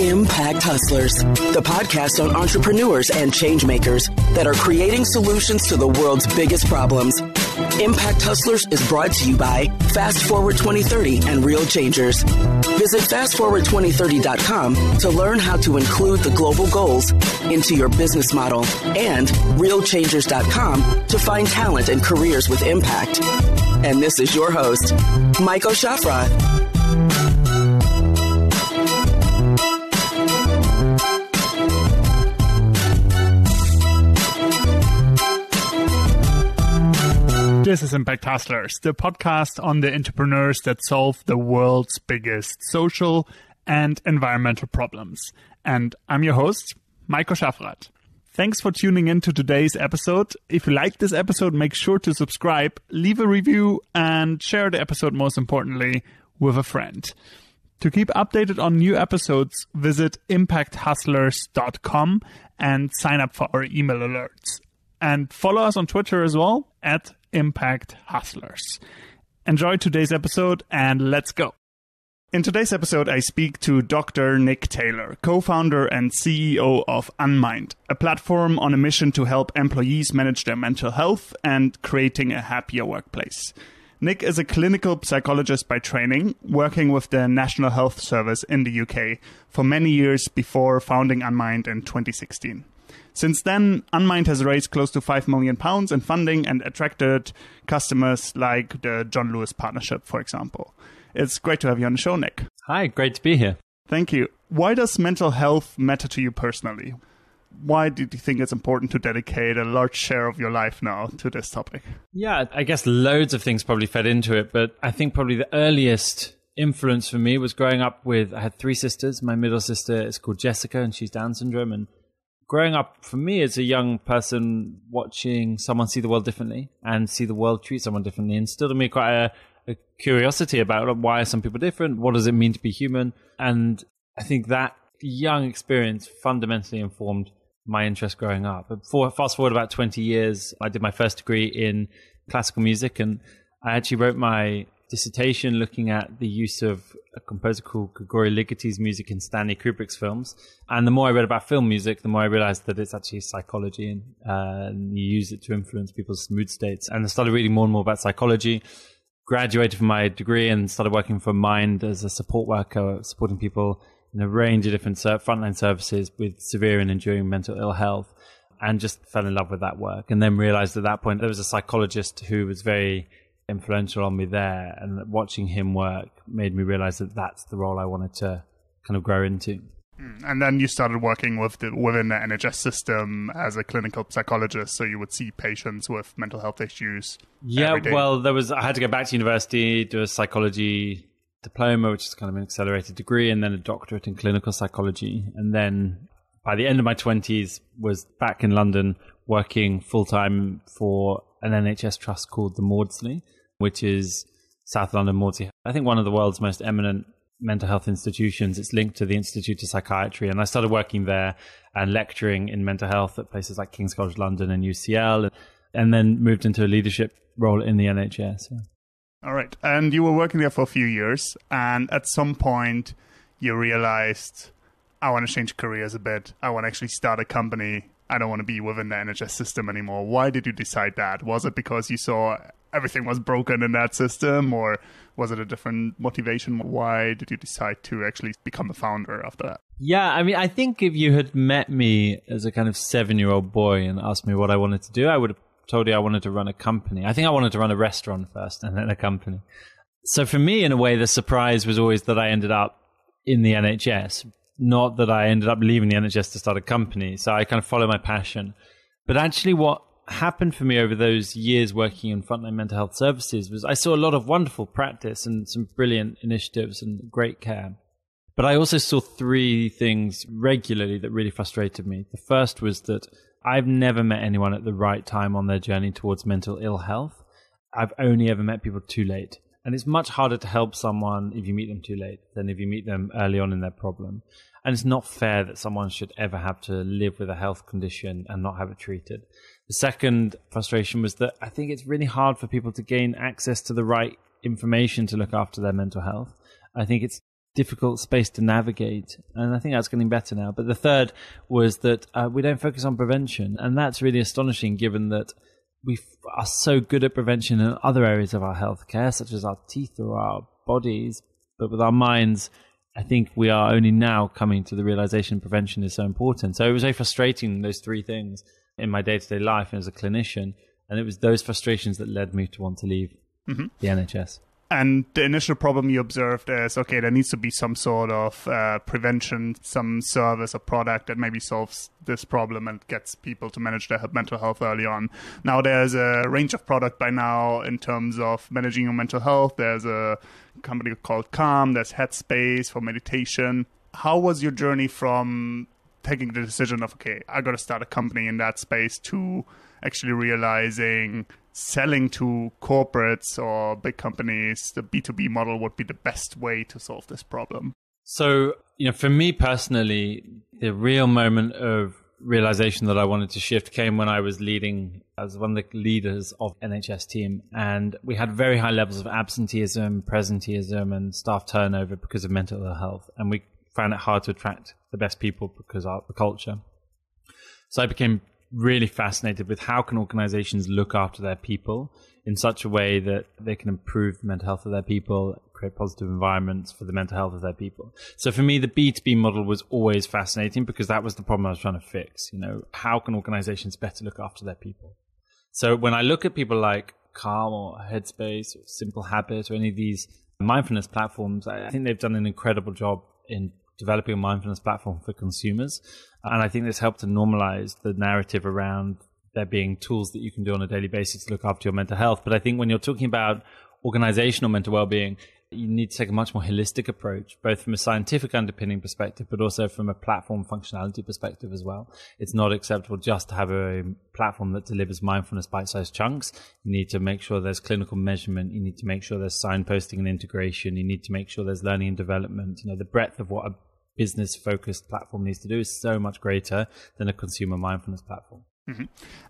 Impact Hustlers, the podcast on entrepreneurs and change makers that are creating solutions to the world's biggest problems. Impact Hustlers is brought to you by Fast Forward 2030 and Real Changers. Visit fastforward2030.com to learn how to include the global goals into your business model and realchangers.com to find talent and careers with impact. And this is your host, Maiko Schaffrath. This is Impact Hustlers, the podcast on the entrepreneurs that solve the world's biggest social and environmental problems. And I'm your host, Maiko Schaffrath. Thanks for tuning in to today's episode. If you like this episode, make sure to subscribe, leave a review, and share the episode, most importantly, with a friend. To keep updated on new episodes, visit impacthustlers.com and sign up for our email alerts. And follow us on Twitter as well at Impact Hustlers. Enjoy today's episode and let's go. In today's episode, I speak to Dr. Nick Taylor, co founder and CEO of Unmind, a platform on a mission to help employees manage their mental health and creating a happier workplace. Nick is a clinical psychologist by training, working with the National Health Service in the UK for many years before founding Unmind in 2016. Since then, Unmind has raised close to £5 million in funding and attracted customers like the John Lewis Partnership, for example. It's great to have you on the show, Nick. Hi, great to be here. Thank you. Why does mental health matter to you personally? Why do you think it's important to dedicate a large share of your life now to this topic? Yeah, I guess loads of things probably fed into it, but I think probably the earliest influence for me was growing up with I had three sisters. My middle sister is called Jessica and she's Down syndrome and growing up for me as a young person, watching someone see the world differently and see the world treat someone differently instilled in me quite a, a curiosity about why are some people different? What does it mean to be human? And I think that young experience fundamentally informed my interest growing up. For, fast forward about 20 years, I did my first degree in classical music and I actually wrote my dissertation looking at the use of a composer called György Ligeti's music in Stanley Kubrick's films. And the more I read about film music, the more I realized that it's actually psychology and, uh, and you use it to influence people's mood states. And I started reading more and more about psychology, graduated from my degree and started working for Mind as a support worker, supporting people in a range of different frontline services with severe and enduring mental ill health and just fell in love with that work and then realized at that point there was a psychologist who was very influential on me there. And watching him work made me realize that that's the role I wanted to kind of grow into. Hmm. And then you started working with the, within the NHS system as a clinical psychologist, so you would see patients with mental health issues. Yeah, well, there was I had to go back to university, do a psychology diploma, which is kind of an accelerated degree, and then a doctorate in clinical psychology. And then by the end of my twenties, was back in London working full time for an NHS trust called the Maudsley, which is South London Maudsley. I think one of the world's most eminent mental health institutions. It's linked to the Institute of Psychiatry. And I started working there and lecturing in mental health at places like King's College London and UCL, and then moved into a leadership role in the NHS. Yeah. All right. And you were working there for a few years. And at some point, you realized, I want to change careers a bit. I want to actually start a company. I don't want to be within the NHS system anymore. Why did you decide that? Was it because you saw everything was broken in that system, or was it a different motivation? Why did you decide to actually become a founder after that? Yeah, I mean, I think if you had met me as a kind of seven year old boy and asked me what I wanted to do, I would have told you I wanted to run a company. I think I wanted to run a restaurant first and then a company. So for me, in a way, the surprise was always that I ended up in the NHS, not that I ended up leaving the NHS to start a company. So I kind of follow my passion. But actually, what happened for me over those years working in frontline mental health services was I saw a lot of wonderful practice and some brilliant initiatives and great care. But I also saw three things regularly that really frustrated me. The first was that I've never met anyone at the right time on their journey towards mental ill health. I've only ever met people too late. And it's much harder to help someone if you meet them too late than if you meet them early on in their problem. And it's not fair that someone should ever have to live with a health condition and not have it treated. The second frustration was that I think it's really hard for people to gain access to the right information to look after their mental health. I think it's difficult space to navigate. And I think that's getting better now. But the third was that uh, we don't focus on prevention. And that's really astonishing given that we are so good at prevention in other areas of our healthcare, such as our teeth or our bodies. But with our minds, I think we are only now coming to the realization prevention is so important. So it was very frustrating, those three things in my day to day life as a clinician. And it was those frustrations that led me to want to leave mm-hmm. the NHS. And the initial problem you observed is okay, there needs to be some sort of uh, prevention, some service or product that maybe solves this problem and gets people to manage their mental health early on. Now, there's a range of product by now in terms of managing your mental health. There's a company called Calm, there's Headspace for meditation. How was your journey from taking the decision of, okay, I got to start a company in that space to actually realizing selling to corporates or big companies, the B2B model would be the best way to solve this problem? So, you know, for me personally, the real moment of realization that I wanted to shift came when I was leading as one of the leaders of NHS team and we had very high levels of absenteeism, presenteeism and staff turnover because of mental health and we found it hard to attract the best people because of the culture. So I became really fascinated with how can organizations look after their people in such a way that they can improve the mental health of their people, create positive environments for the mental health of their people. So for me, the B2B model was always fascinating because that was the problem I was trying to fix. You know, how can organizations better look after their people? So when I look at people like Calm or Headspace or Simple Habit or any of these mindfulness platforms, I think they've done an incredible job in developing a mindfulness platform for consumers. And I think this helped to normalize the narrative around there being tools that you can do on a daily basis to look after your mental health. But I think when you're talking about organizational mental well-being, you need to take a much more holistic approach, both from a scientific underpinning perspective, but also from a platform functionality perspective as well. It's not acceptable just to have a platform that delivers mindfulness bite-sized chunks. You need to make sure there's clinical measurement. You need to make sure there's signposting and integration. You need to make sure there's learning and development. You know, the breadth of what a business focused platform needs to do is so much greater than a consumer mindfulness platform. Mm-hmm.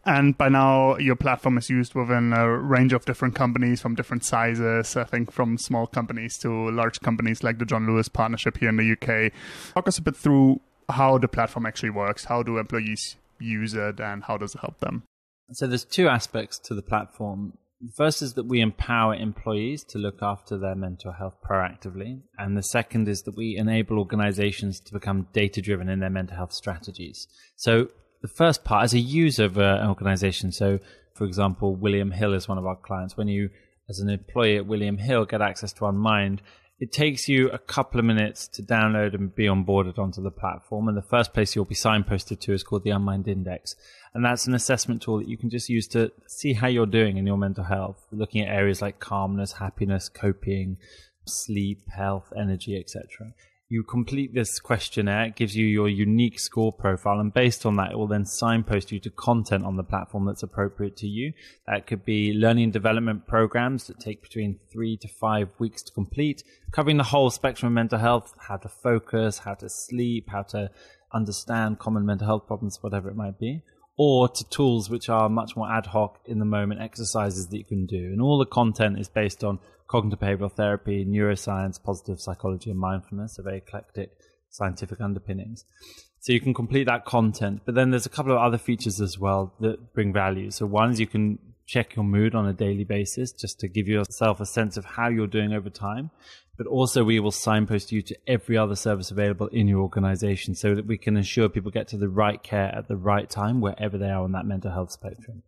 And by now, your platform is used within a range of different companies from different sizes. I think from small companies to large companies like the John Lewis Partnership here in the UK. Talk us a bit through how the platform actually works. How do employees use it, and how does it help them? So there's two aspects to the platform. The first is that we empower employees to look after their mental health proactively. And the second is that we enable organizations to become data driven in their mental health strategies. So the first part, as a user of an organization, so for example, William Hill is one of our clients. When you, as an employee at William Hill, get access to Unmind, it takes you a couple of minutes to download and be onboarded onto the platform. And the first place you'll be signposted to is called the Unmind Index. And that's an assessment tool that you can just use to see how you're doing in your mental health, looking at areas like calmness, happiness, coping, sleep, health, energy, etc you complete this questionnaire, it gives you your unique score profile, and based on that, it will then signpost you to content on the platform that's appropriate to you. That could be learning development programs that take between three to five weeks to complete, covering the whole spectrum of mental health, how to focus, how to sleep, how to understand common mental health problems, whatever it might be or to tools which are much more ad hoc in the moment exercises that you can do. And all the content is based on cognitive behavioral therapy, neuroscience, positive psychology, and mindfulness, a very eclectic scientific underpinnings. So you can complete that content, but then there's a couple of other features as well that bring value. So one is you can check your mood on a daily basis just to give yourself a sense of how you're doing over time. But also we will signpost you to every other service available in your organization so that we can ensure people get to the right care at the right time wherever they are on that mental health spectrum.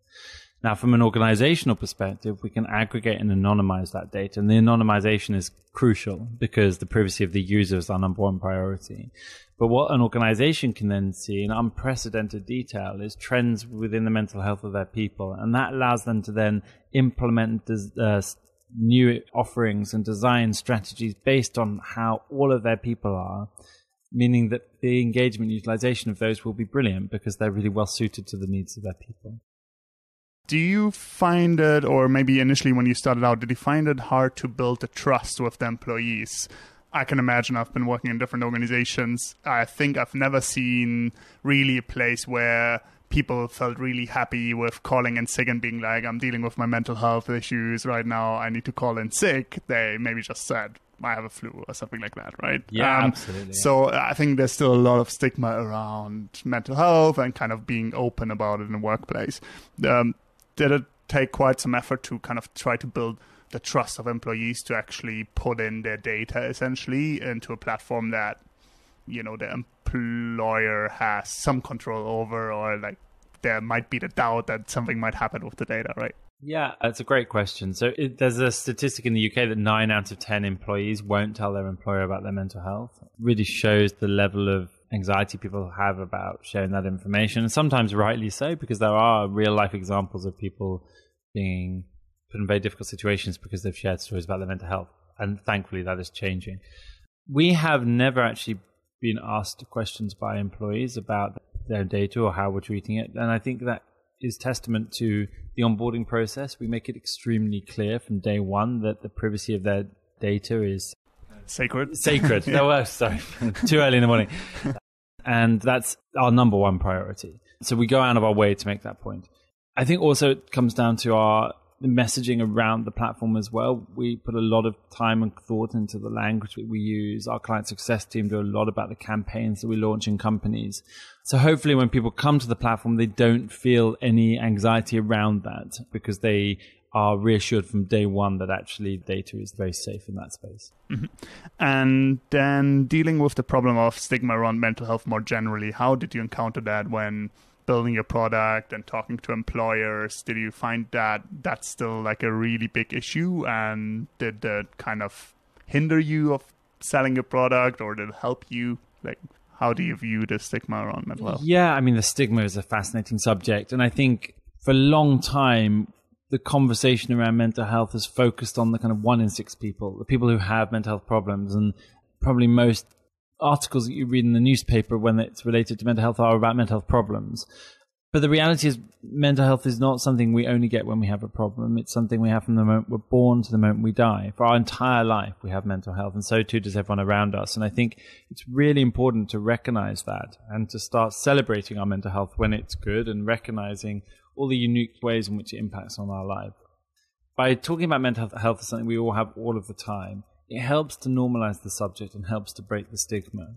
Now, from an organizational perspective, we can aggregate and anonymize that data. And the anonymization is crucial because the privacy of the user is our number one priority. But what an organization can then see in unprecedented detail is trends within the mental health of their people. And that allows them to then implement uh, new offerings and design strategies based on how all of their people are meaning that the engagement utilization of those will be brilliant because they're really well suited to the needs of their people. Do you find it, or maybe initially when you started out, did you find it hard to build the trust with the employees? I can imagine I've been working in different organizations. I think I've never seen really a place where people felt really happy with calling in sick and being like, I'm dealing with my mental health issues right now. I need to call in sick. They maybe just said, I have a flu or something like that, right? Yeah, um, absolutely. So I think there's still a lot of stigma around mental health and kind of being open about it in the workplace. Um, did it take quite some effort to kind of try to build the trust of employees to actually put in their data essentially into a platform that you know the employer has some control over or like there might be the doubt that something might happen with the data right yeah, that's a great question. So it, there's a statistic in the UK that nine out of 10 employees won't tell their employer about their mental health. It really shows the level of anxiety people have about sharing that information. And sometimes rightly so, because there are real life examples of people being put in very difficult situations because they've shared stories about their mental health. And thankfully that is changing. We have never actually been asked questions by employees about their data or how we're treating it. And I think that is testament to the onboarding process. We make it extremely clear from day one that the privacy of their data is sacred. Sacred. yeah. No, sorry, too early in the morning. And that's our number one priority. So we go out of our way to make that point. I think also it comes down to our messaging around the platform as well. We put a lot of time and thought into the language that we use. Our client success team do a lot about the campaigns that we launch in companies. So hopefully when people come to the platform, they don't feel any anxiety around that because they are reassured from day one that actually data is very safe in that space. Mm-hmm. And then dealing with the problem of stigma around mental health more generally, how did you encounter that when building your product and talking to employers, did you find that that's still like a really big issue? And did that kind of hinder you of selling your product or did it help you? Like, how do you view the stigma around mental health? Yeah, I mean, the stigma is a fascinating subject. And I think for a long time, the conversation around mental health is focused on the kind of one in six people, the people who have mental health problems. And probably most articles that you read in the newspaper when it's related to mental health are about mental health problems. But the reality is, mental health is not something we only get when we have a problem. It's something we have from the moment we're born to the moment we die. For our entire life, we have mental health, and so too does everyone around us. And I think it's really important to recognize that and to start celebrating our mental health when it's good and recognizing all the unique ways in which it impacts on our life. By talking about mental health as something we all have all of the time, it helps to normalize the subject and helps to break the stigma.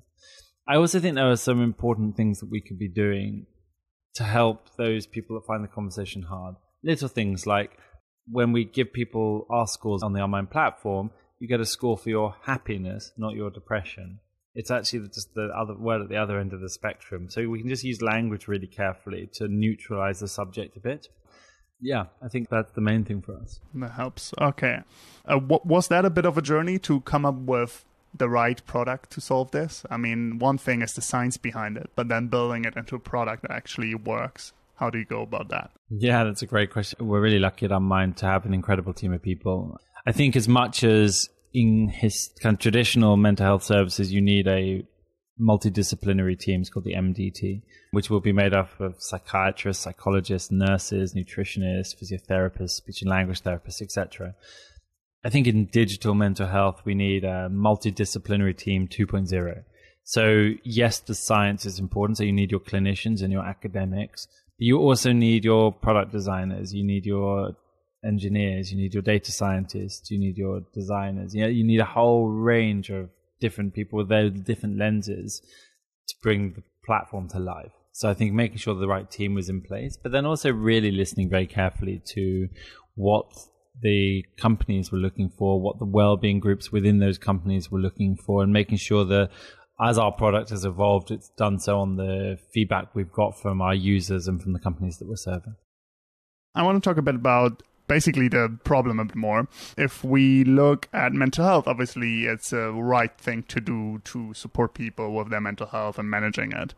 I also think there are some important things that we could be doing to help those people that find the conversation hard. Little things like when we give people our scores on the online platform, you get a score for your happiness, not your depression. It's actually just the other word at the other end of the spectrum. So we can just use language really carefully to neutralize the subject a bit yeah, I think that's the main thing for us. That helps. Okay. Uh, what, was that a bit of a journey to come up with the right product to solve this? I mean, one thing is the science behind it, but then building it into a product that actually works. How do you go about that? Yeah, that's a great question. We're really lucky at Unmind to have an incredible team of people. I think as much as in his kind of traditional mental health services, you need a multidisciplinary teams called the MDT, which will be made up of psychiatrists, psychologists, nurses, nutritionists, physiotherapists, speech and language therapists, etc. I think in digital mental health, we need a multidisciplinary team 2.0. So, yes, the science is important. So, you need your clinicians and your academics. You also need your product designers. You need your engineers. You need your data scientists. You need your designers. You, know, you need a whole range of different people with their different lenses to bring the platform to life. So I think making sure the right team was in place, but then also really listening very carefully to what the companies were looking for, what the well-being groups within those companies were looking for, and making sure that as our product has evolved, it's done so on the feedback we've got from our users and from the companies that we're serving. I want to talk a bit about basically the problem a bit more. If we look at mental health, obviously it's a right thing to do to support people with their mental health and managing it.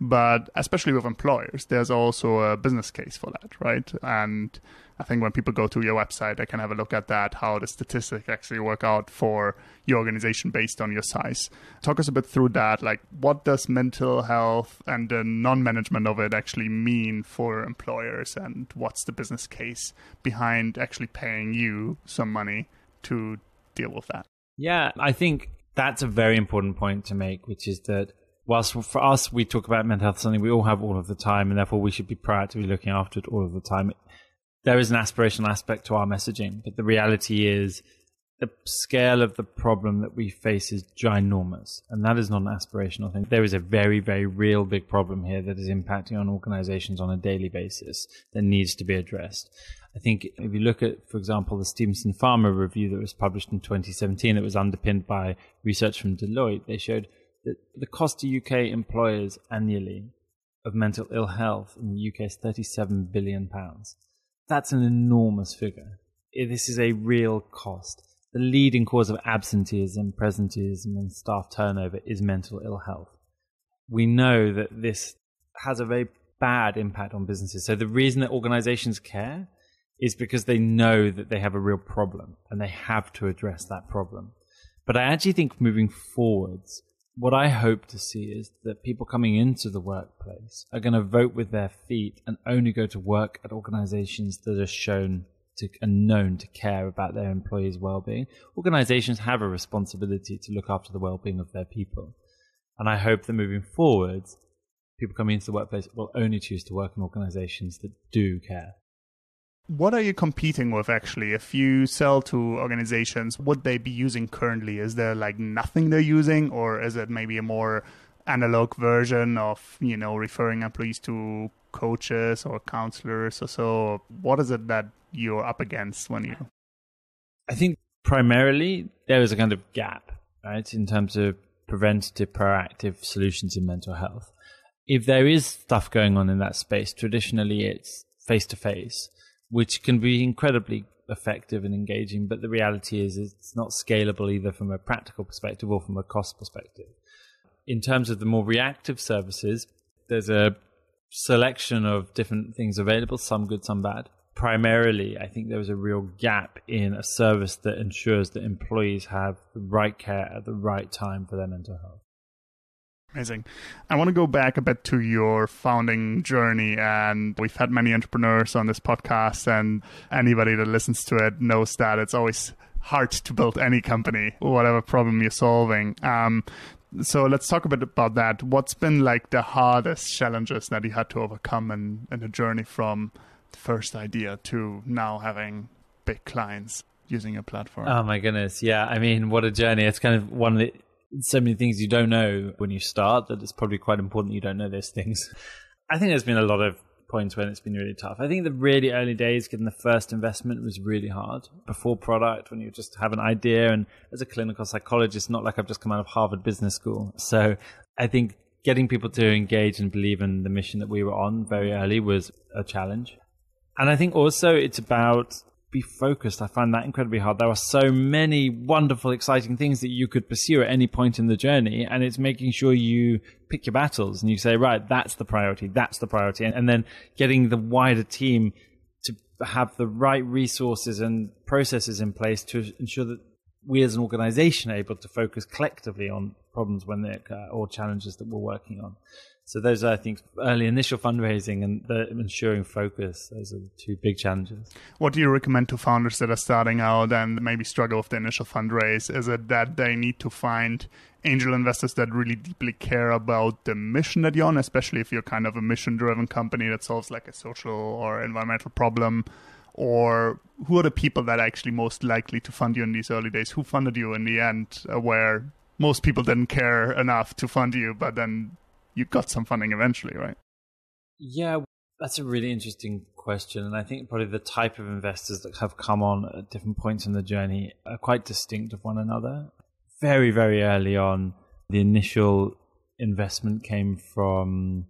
But especially with employers, there's also a business case for that, right? And I think when people go to your website, they can have a look at that, how the statistics actually work out for your organization based on your size. Talk us a bit through that. Like, what does mental health and the non management of it actually mean for employers? And what's the business case behind actually paying you some money to deal with that? Yeah, I think that's a very important point to make, which is that whilst for us we talk about mental health something we all have all of the time and therefore we should be proactively looking after it all of the time there is an aspirational aspect to our messaging, but the reality is the scale of the problem that we face is ginormous, and that is not an aspirational thing. There is a very, very real big problem here that is impacting on organizations on a daily basis that needs to be addressed. I think if you look at, for example, the Stevenson Farmer review that was published in 2017, that was underpinned by research from Deloitte, they showed that the cost to UK employers annually of mental ill health in the UK is 37 billion pounds. That's an enormous figure. This is a real cost the leading cause of absenteeism, presenteeism, and staff turnover is mental ill health. We know that this has a very bad impact on businesses. So the reason that organizations care is because they know that they have a real problem and they have to address that problem. But I actually think moving forwards, what I hope to see is that people coming into the workplace are going to vote with their feet and only go to work at organizations that are shown to, and known to care about their employees' well-being. Organizations have a responsibility to look after the well-being of their people, and I hope that moving forward, people coming into the workplace will only choose to work in organizations that do care. What are you competing with actually? If you sell to organizations, what they be using currently? Is there like nothing they're using, or is it maybe a more analog version of you know referring employees to coaches or counselors or so? What is it that you're up against when you? I think primarily there is a kind of gap, right, in terms of preventative, proactive solutions in mental health. If there is stuff going on in that space, traditionally it's face to face, which can be incredibly effective and engaging, but the reality is it's not scalable either from a practical perspective or from a cost perspective. In terms of the more reactive services, there's a selection of different things available, some good, some bad primarily, I think there was a real gap in a service that ensures that employees have the right care at the right time for their mental health. Amazing. I want to go back a bit to your founding journey. And we've had many entrepreneurs on this podcast, and anybody that listens to it knows that it's always hard to build any company, whatever problem you're solving. Um, so let's talk a bit about that. What's been like the hardest challenges that you had to overcome in, in the journey from the first idea to now having big clients using your platform? Oh my goodness. Yeah. I mean, what a journey. It's kind of one of the so many things you don't know when you start that it's probably quite important you don't know those things. I think there's been a lot of points when it's been really tough. I think the really early days, getting the first investment was really hard. Before product, when you just have an idea, and as a clinical psychologist, not like I've just come out of Harvard Business School. So I think getting people to engage and believe in the mission that we were on very early was a challenge. And I think also it's about be focused. I find that incredibly hard. There are so many wonderful, exciting things that you could pursue at any point in the journey. And it's making sure you pick your battles and you say, right, that's the priority. That's the priority. And, and then getting the wider team to have the right resources and processes in place to ensure that we as an organization are able to focus collectively on problems when they occur or challenges that we're working on. So those are, I think, early initial fundraising and the ensuring focus. Those are the two big challenges. What do you recommend to founders that are starting out and maybe struggle with the initial fundraise? Is it that they need to find angel investors that really deeply care about the mission that you're on, especially if you're kind of a mission-driven company that solves like a social or environmental problem? Or who are the people that are actually most likely to fund you in these early days? Who funded you in the end, uh, where most people didn't care enough to fund you, but then you got some funding eventually, right? Yeah, that's a really interesting question. And I think probably the type of investors that have come on at different points in the journey are quite distinct of one another. Very, very early on, the initial investment came from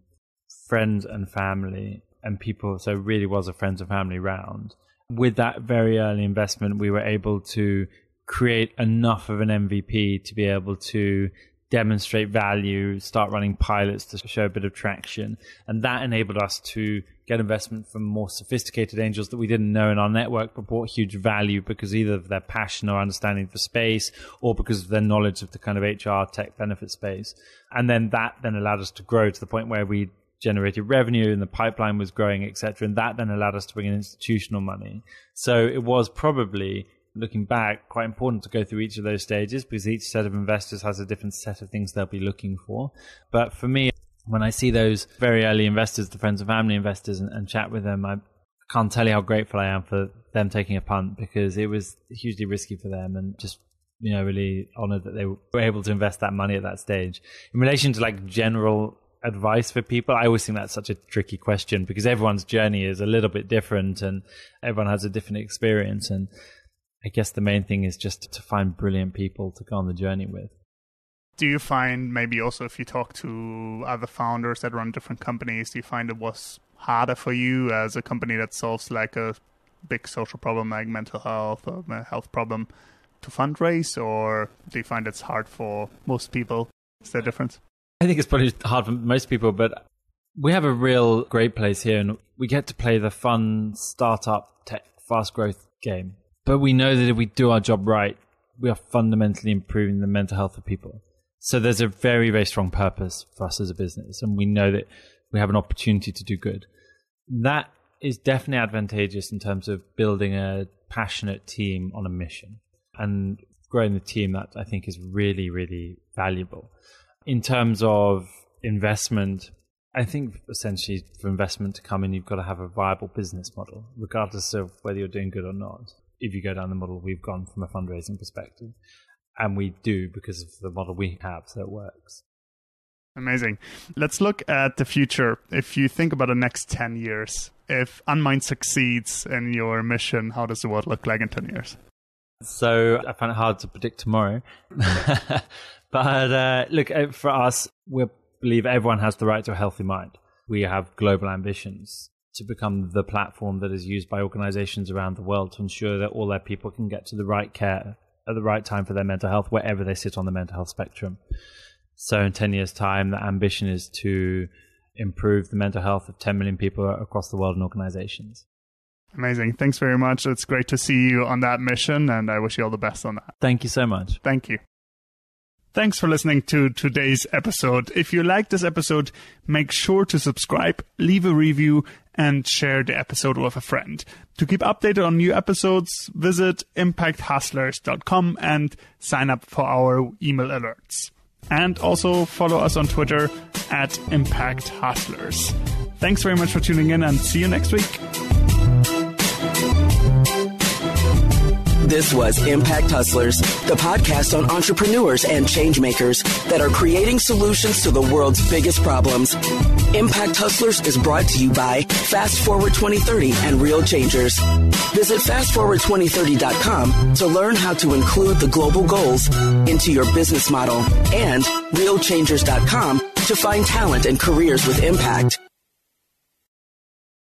friends and family and people. So, really was a friends and family round. With that very early investment, we were able to create enough of an MVP to be able to demonstrate value, start running pilots to show a bit of traction. And that enabled us to get investment from more sophisticated angels that we didn't know in our network, but brought huge value because either of their passion or understanding for space or because of their knowledge of the kind of HR tech benefit space. And then that then allowed us to grow to the point where we generated revenue and the pipeline was growing, etc. And that then allowed us to bring in institutional money. So it was probably looking back, quite important to go through each of those stages because each set of investors has a different set of things they'll be looking for. But for me, when I see those very early investors, the friends and family investors, and, and chat with them, I can't tell you how grateful I am for them taking a punt because it was hugely risky for them and just you know really honored that they were able to invest that money at that stage. In relation to like general advice for people, I always think that's such a tricky question because everyone's journey is a little bit different and everyone has a different experience and I guess the main thing is just to find brilliant people to go on the journey with. Do you find maybe also if you talk to other founders that run different companies, do you find it was harder for you as a company that solves like a big social problem like mental health or a health problem to fundraise, or do you find it's hard for most people? Is there a difference? I think it's probably hard for most people, but we have a real great place here, and we get to play the fun startup tech fast growth game. But we know that if we do our job right, we are fundamentally improving the mental health of people. So there's a very, very strong purpose for us as a business, and we know that we have an opportunity to do good. That is definitely advantageous in terms of building a passionate team on a mission and growing the team. That I think is really, really valuable. In terms of investment, I think essentially for investment to come in, you've got to have a viable business model, regardless of whether you're doing good or not. If you go down the model we've gone from a fundraising perspective, and we do because of the model we have, so it works. Amazing. Let's look at the future. If you think about the next 10 years, if Unmind succeeds in your mission, how does the world look like in 10 years? So I find it hard to predict tomorrow. but uh, look, uh, for us, we believe everyone has the right to a healthy mind. We have global ambitions to become the platform that is used by organizations around the world to ensure that all their people can get to the right care at the right time for their mental health, wherever they sit on the mental health spectrum. So in 10 years' time, the ambition is to improve the mental health of 10 million people across the world and organizations. Amazing. Thanks very much. It's great to see you on that mission, and I wish you all the best on that. Thank you so much. Thank you. Thanks for listening to today's episode. If you like this episode, make sure to subscribe, leave a review, and share the episode with a friend. To keep updated on new episodes, visit impacthustlers.com and sign up for our email alerts and also follow us on Twitter at Impact Hustlers. Thanks very much for tuning in and see you next week. This was Impact Hustlers, the podcast on entrepreneurs and changemakers that are creating solutions to the world's biggest problems. Impact Hustlers is brought to you by Fast Forward 2030 and Real Changers. Visit fastforward2030.com to learn how to include the global goals into your business model and realchangers.com to find talent and careers with impact.